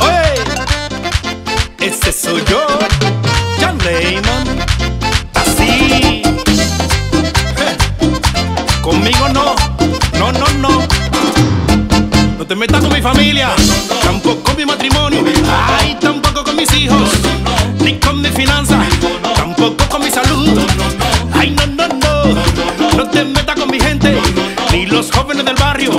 Oye, ese soy yo, Jan Raymond. Así. Conmigo no, no, no, no. No te metas con mi familia, tampoco con mi matrimonio, ay, tampoco con mis hijos, ni con mi finanza, tampoco con mi salud. Ay, no, no, no, no te metas con mi gente, ni los jóvenes del barrio.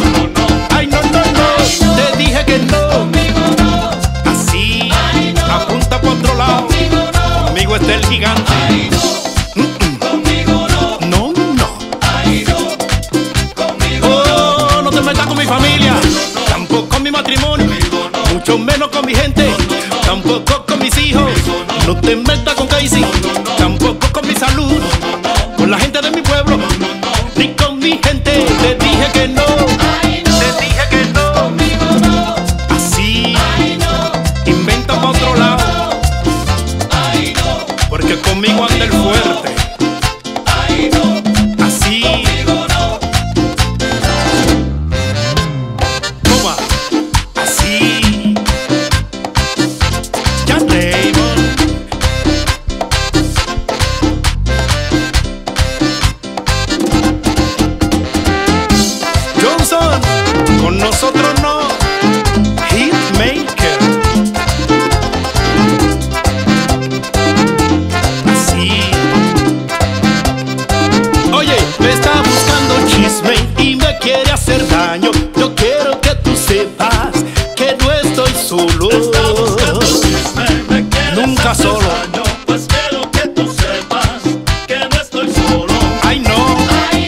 Conmigo está el gigante. No, no. Oh, no te metas con mi familia, tampoco con mi matrimonio, mucho menos con mi gente, tampoco con mis hijos. No te metas con Casey, tampoco con mi salud, con la gente de mi pueblo, ni con mi gente. Te dije que no, conmigo anda el fuerte. Chisme y me quiere hacer daño. Yo quiero que tú sepas que no estoy solo. Nunca solo. Pues quiero que tú sepas que no estoy solo. Ay no,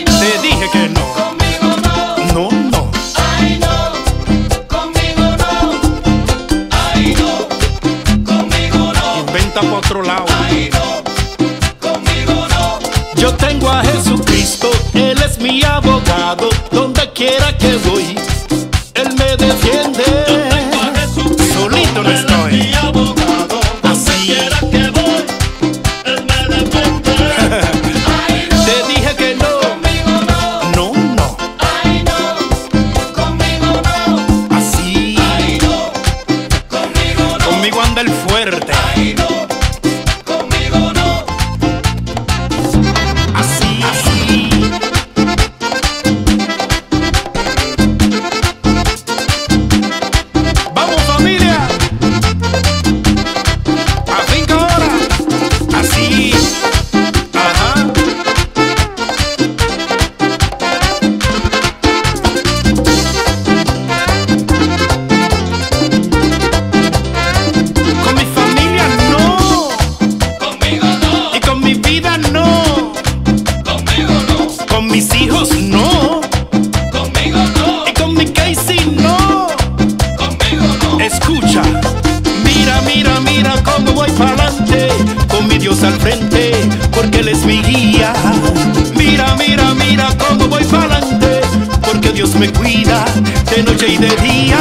te dije que no. Conmigo no, No, no. ay no. Conmigo no, ay no. Conmigo no, Inventa por otro lado. ay no. Él me defiende. No. conmigo no, Y con mi Casey no. conmigo no. Escucha, mira, mira, mira cómo voy pa'lante con mi Dios al frente, porque Él es mi guía. Mira, mira, mira cómo voy pa'lante, porque Dios me cuida de noche y de día.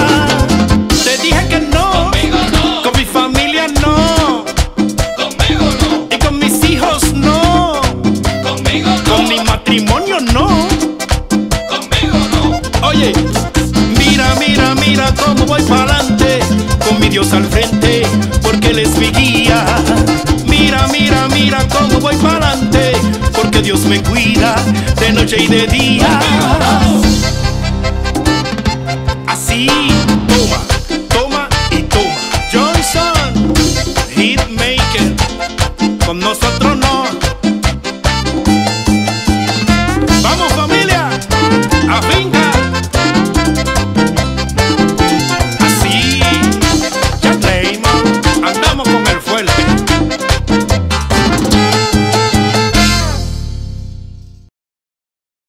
todo voy pa'lante, con mi Dios al frente, porque Él es mi guía. Mira, mira, mira cómo voy pa'lante, porque Dios me cuida de noche y de día. Así, toma, toma y toma. Johnson, Hitmaker, con nosotros no. ¡Vamos familia! ¡A finca!